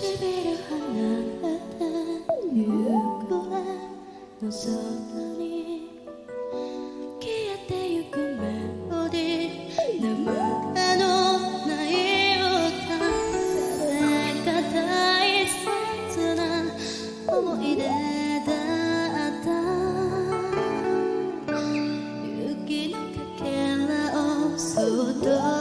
唇離れて夕暮れの外に消えてゆくメロディー眠れのない歌誰か大切な思い出だった雪のかけらをそっと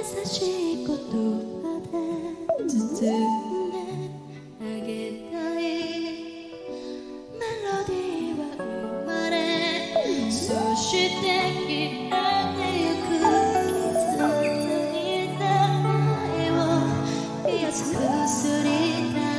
優しい言葉で包んであげたいメロディーは生まれそして消えてゆく傷ついた愛を癒す薬だ